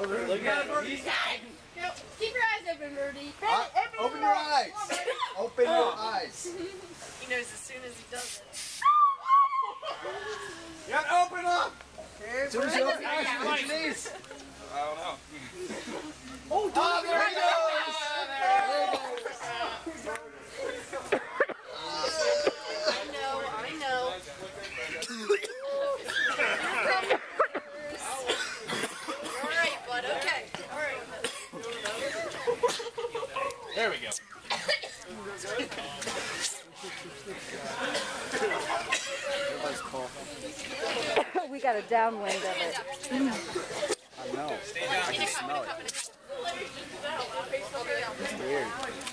Look at him. He's Go. Keep your eyes open, Brody. Uh, open your eyes. Open your eyes. He knows as soon as he does it. You gotta open up. As soon as you open your eyes, you hit your knees. I don't know. Oh, there he goes. There I know, I know. All right, bud. Okay. All right. There we go. we got a downwind of it. I know. I can smell it. It's weird.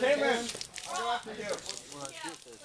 Cameron. I'll go after you. Okay. Get back over for you.